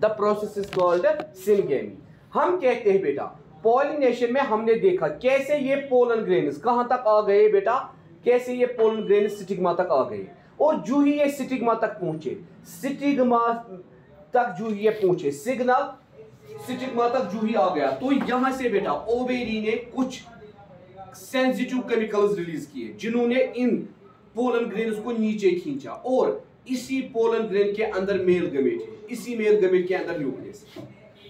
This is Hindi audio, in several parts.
The process is called syngamy हम कहते हैं बेटा पॉलिनेशन में हमने देखा कैसे ये पोलन ग्रेन कहां तक आ गए बेटा कैसे ये पोलन ग्रेन सिटिग्मा तक आ गए और जो ही ये सिटिग्मा तक पहुंचे सिटिग्मा तक जो ही ये पहुंचे सिग्नल सिटिग्मा तक जो ही आ गया तो यहां से बेटा ओबेरी ने कुछ सेंसिटिव केमिकल्स रिलीज किए जिन्होंने इन पोलन ग्रेन को नीचे खींचा और इसी पोलन ग्रेन के अंदर मेल गमेट है इसी मेल गमेट के अंदर न्यूक्लियस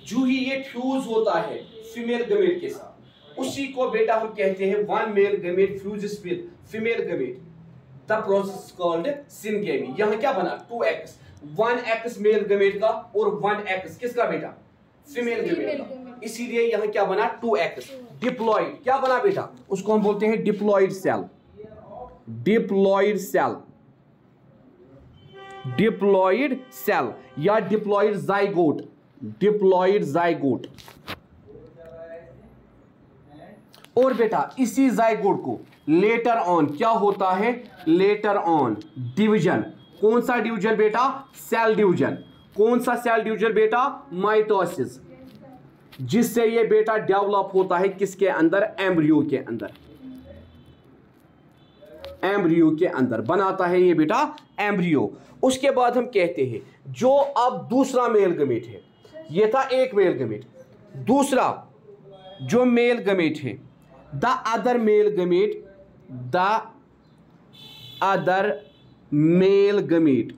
जो ही ये फ्यूज होता है फीमेल गमेट के साथ उसी को बेटा हम कहते हैं one male gamete fuse with female gamete the process called syngamy यहां क्या बना two X one X male gamete का और वन एक्स किसका बेटा फीमेल गमेट का इसीलिए यहां क्या बना टू एक्स डिप्लॉइड क्या बना बेटा उसको हम बोलते हैं diploid cell diploid cell diploid cell या डिप्लॉइड जाइगोट डिप्लॉइड जाइगोट और बेटा इसी जाइगोट को लेटर ऑन क्या होता है लेटर ऑन डिवीजन कौन सा डिवीजन बेटा सेल डिवीजन कौन सा सेल डिवीजन बेटा माइटोसिस जिससे ये बेटा डेवलप होता है किसके अंदर एम्ब्रियो के अंदर एम्ब्रियो के अंदर बनाता है ये बेटा एम्ब्रियो उसके बाद हम कहते हैं जो अब दूसरा मेल गमेट है ये था एक मेल गमेट दूसरा जो मेल गमेट है the other male gamete the other male gamete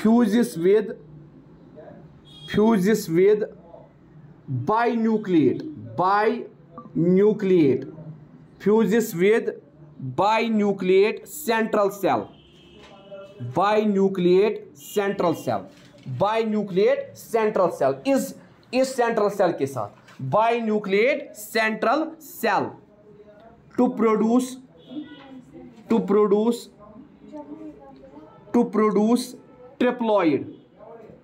fuses with fuses with binucleate binucleate fuses with binucleate central cell binucleate central cell binucleate central cell इस इस सेंट्रल सेल के साथ binucleate central cell to produce to produce to produce triploid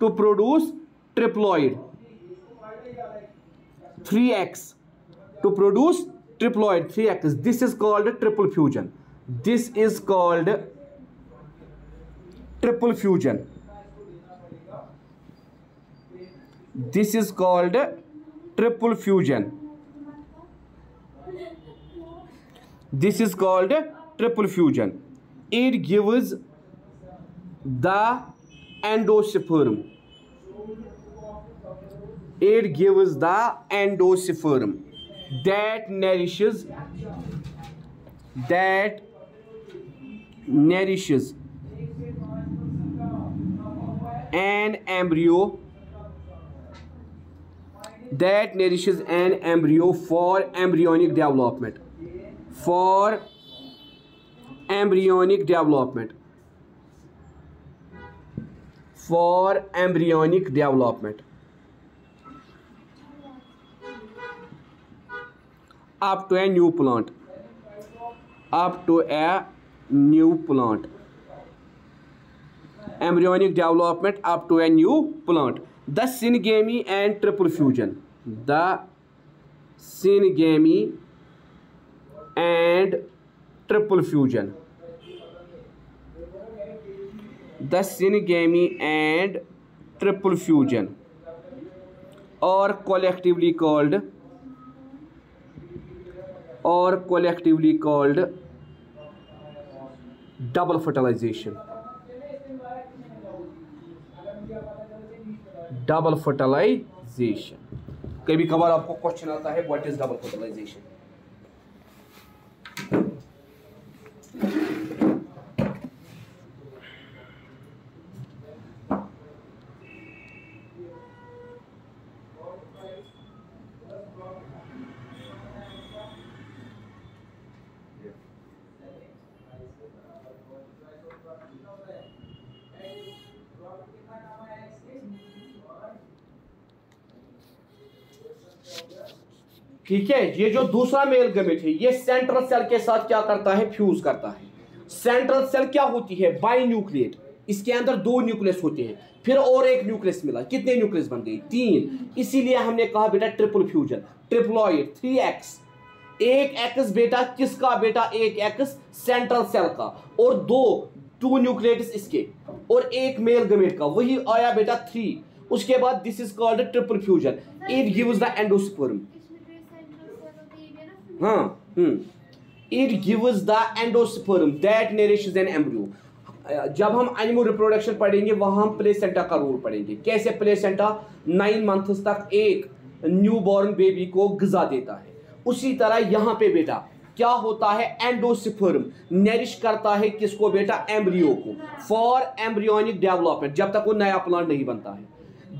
to produce triploid three X to produce triploid 3x. This is called triple fusion. This is called triple fusion. This is called triple fusion. This is called triple fusion. It gives the endosperm. It gives the endosperm that nourishes that nourishes an embryo that nourishes an embryo for embryonic development for embryonic development for embryonic development up to a new plant, up to a new plant, embryonic development up to a new plant. The syngamy and triple fusion, the syngamy and triple fusion, the syngamy and triple fusion are collectively called और collectively called double fertilization double fertilization कभी कभार आपको क्वेश्चन आता है व्हाट इज डबल फर्टिलाइजेशन ठीक है ये जो दूसरा मेल गमेट है ये सेंट्रल सेल के साथ क्या करता है फ्यूज करता है सेंट्रल सेल क्या होती है बाई न्यूक्लियट इसके अंदर दो न्यूक्लियस होते हैं फिर और एक न्यूक्लियस मिला कितने न्यूक्लियस बन गए तीन इसीलिए हमने कहा बेटा triple fusion triploid three X एक एक्स बेटा किसका बेटा एक एक्स सेंट्रल सेल का और दो टू न्यूक्लियस इसके और एक मेल गमेट का वही आया बेटा थ्री उसके बाद this is called triple fusion it gives the endosperm हाँ it gives the endosperm that nourish an embryo जब हम एनिमल रिप्रोडक्शन पढ़ेंगे वहां हम प्लेसेंटा का रोल पढ़ेंगे कैसे प्लेसेंटा नाइन मंथस तक एक न्यू बॉर्न बेबी को गजा देता है उसी तरह यहाँ पे बेटा क्या होता है एंडोसिफर्म नरिश करता है किसको बेटा एम्ब्रियो को फॉर एम्ब्रियोनिक डेवलपमेंट जब तक वो नया प्लांट नहीं बनता है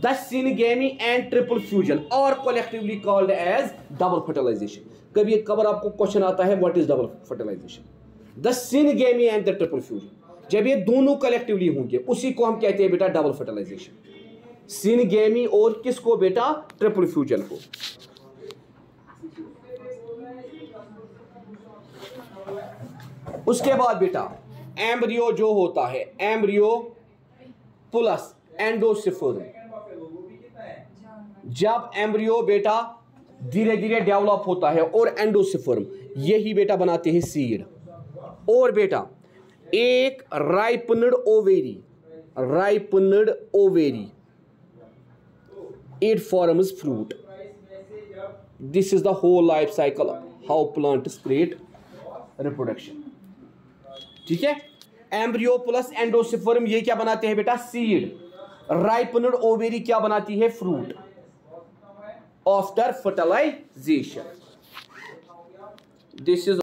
the syngamy and triple fusion और collectively called as double fertilization कभी कबर आपको क्वेश्चन आता है what is double fertilization the syngamy and the triple fusion जब ये दोनों कलेक्टिवली होंगे उसी को हम कहते हैं बेटा डबल फर्टिलाइजेशन सिनगेमी और किसको बेटा ट्रिपल फ्यूजन को उसके बाद बेटा एम्ब्रियो जो होता है एम्ब्रियो प्लस एंडोसिफोरम जब एम्ब्रियो बेटा धीरे धीरे डेवलप होता है और एंडोसिफर्म यही बेटा बनाते हैं सीड और बेटा एक ripened ovary ripened ovary it forms fruit this is the whole life cycle how plant create reproduction ठीक है एम्ब्रियो प्लस एंडोसिफर्म ये क्या बनाते हैं बेटा सीड राइपनड ओवेरी क्या बनाती है fruit after fertilization. This is